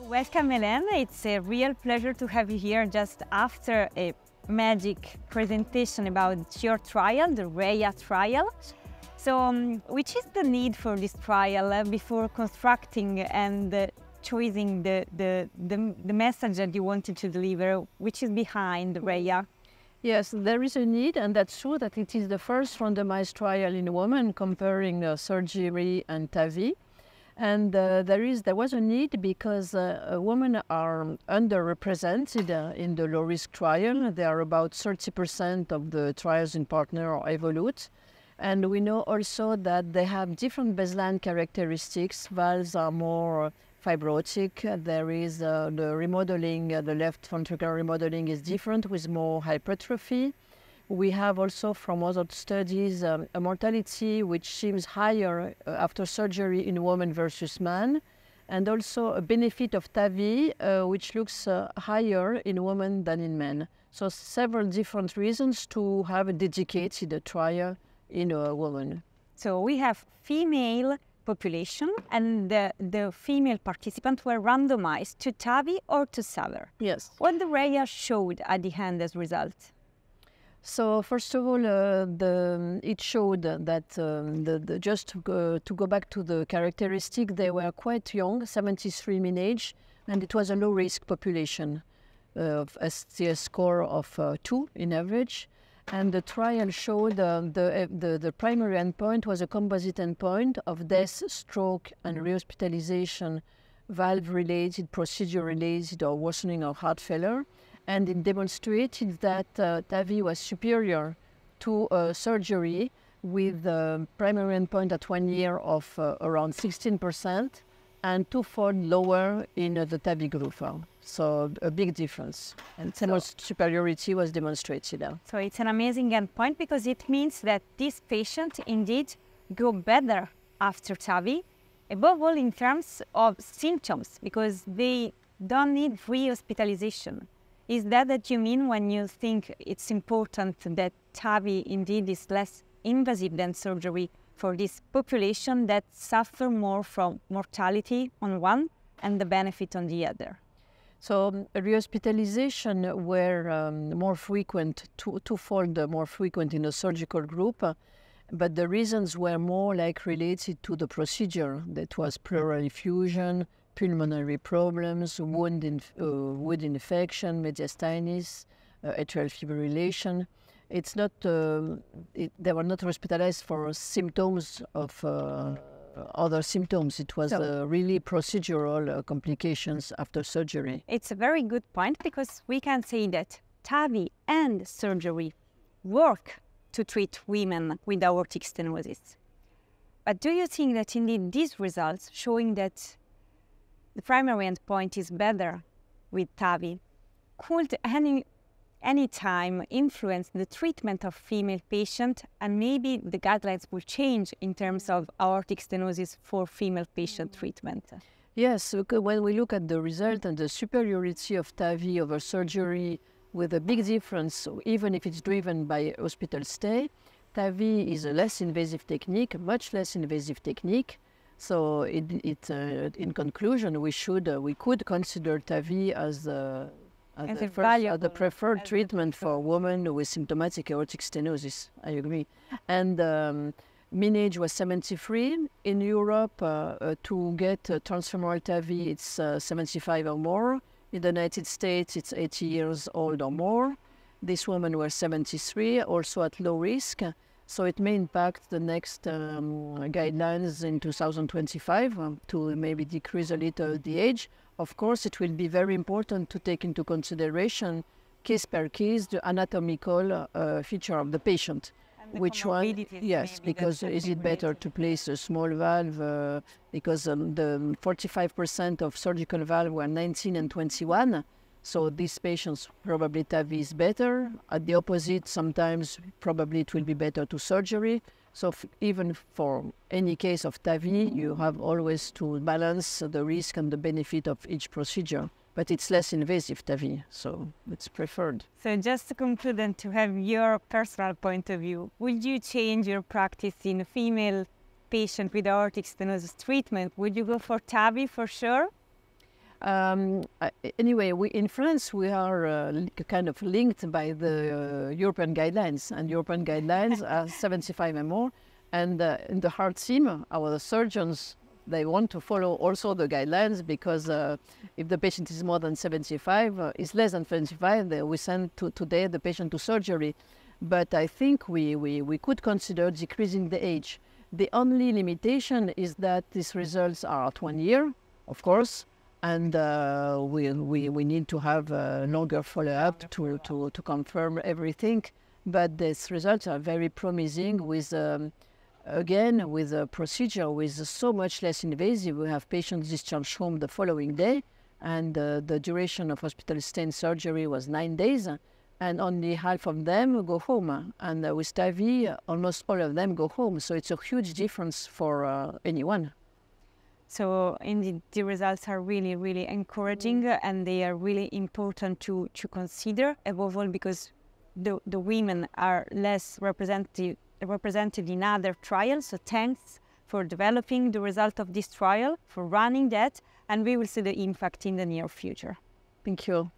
Welcome, Hélène. It's a real pleasure to have you here just after a magic presentation about your trial, the RHEIA trial. So, um, which is the need for this trial uh, before constructing and uh, choosing the, the, the, the, message that you wanted to deliver, which is behind RHEIA? Yes, there is a need, and that's true that it is the first randomized trial in women comparing uh, surgery and TAVI. And uh, there is there was a need because uh, women are underrepresented uh, in the low risk trial. They are about 30% of the trials in Partner or Evolut. And we know also that they have different baseline characteristics. Valves are more fibrotic. There is uh, the remodeling, uh, the left ventricular remodeling is different with more hypertrophy. We have also from other studies um, a mortality which seems higher uh, after surgery in women versus men, and also a benefit of TAVI uh, which looks uh, higher in women than in men. So several different reasons to have a dedicated trial in a woman. So we have female population and the, the female participants were randomized to TAVI or to SAVR. Yes. What the RHEIA showed at the end as result? So first of all, uh, the, it showed that um, the, the, just to go, to go, back to the characteristic, they were quite young, 73 mean age, and it was a low risk population of STS score of uh, 2 in average. And the trial showed uh, the, uh, the, the primary endpoint was a composite endpoint of death, stroke, and rehospitalization, valve-related, procedure-related, or worsening of heart failure and it demonstrated that uh, TAVI was superior to uh, surgery with the primary endpoint at one year of uh, around 16% and twofold lower in uh, the TAVI group. So a big difference. And so, superiority was demonstrated. So it's an amazing endpoint because it means that these patients indeed go better after TAVI, above all in terms of symptoms, because they don't need re-hospitalization. Is that that you mean when you think it's important that TAVI indeed is less invasive than surgery for this population that suffer more from mortality on one and the benefit on the other? So um, rehospitalization were um, more frequent, two, twofold more frequent in the surgical group, uh, but the reasons were more like related to the procedure. That was pleural effusion, pulmonary problems, wound, in, uh, wound infection, mediastinitis, uh, atrial fibrillation. It's not, uh, it, they were not hospitalized for symptoms of uh, other symptoms. It was uh, really procedural uh, complications after surgery. It's a very good point because we can say that TAVI and surgery work to treat women with aortic stenosis. But do you think that indeed these results showing that the primary endpoint is better with TAVI. Could any, any time influence the treatment of female patient and maybe the guidelines will change in terms of aortic stenosis for female patient mm. treatment? Yes, when we look at the result mm. and the superiority of TAVI over surgery with a big difference, even if it's driven by hospital stay, TAVI is a less invasive technique, much less invasive technique, so it, it uh, in conclusion, we should uh, we could consider TAVI as the as, as, the, first, as the preferred as treatment for women with symptomatic aortic stenosis. I agree. And um, mean age was 73. In Europe, uh, uh, to get uh, transfemoral TAVI, it's uh, 75 or more. In the United States, it's 80 years old or more. These women were 73, also at low risk. So it may impact the next um, guidelines in 2025 um, to maybe decrease a little the age. Of course, it will be very important to take into consideration case per case the anatomical uh, feature of the patient. The Which one? Yes, because is it better to place a small valve? Uh, because um, the 45% of surgical valve were 19 and 21 so these patients probably TAVI is better. At the opposite, sometimes probably it will be better to surgery. So even for any case of TAVI, you have always to balance the risk and the benefit of each procedure. But it's less invasive TAVI, so it's preferred. So just to conclude and to have your personal point of view, would you change your practice in a female patient with aortic stenosis treatment? Would you go for TAVI for sure? Um, anyway, we, in France, we are uh, kind of linked by the uh, European guidelines, and European guidelines are 75 and more. And uh, in the heart team, our surgeons they want to follow also the guidelines because uh, if the patient is more than 75, uh, is less than 75, we send to, today the patient to surgery. But I think we, we, we could consider decreasing the age. The only limitation is that these results are at one year, of course, and uh, we, we, we need to have a longer follow-up to, to, to confirm everything. But these results are very promising with, um, again, with a procedure with so much less invasive. We have patients discharged home the following day, and uh, the duration of hospital stay and surgery was nine days, and only half of them go home. And uh, with TAVI, almost all of them go home. So it's a huge difference for uh, anyone. So indeed, the results are really, really encouraging mm. and they are really important to, to consider, above all because the, the women are less represented, represented in other trials. So thanks for developing the result of this trial, for running that, and we will see the impact in the near future. Thank you.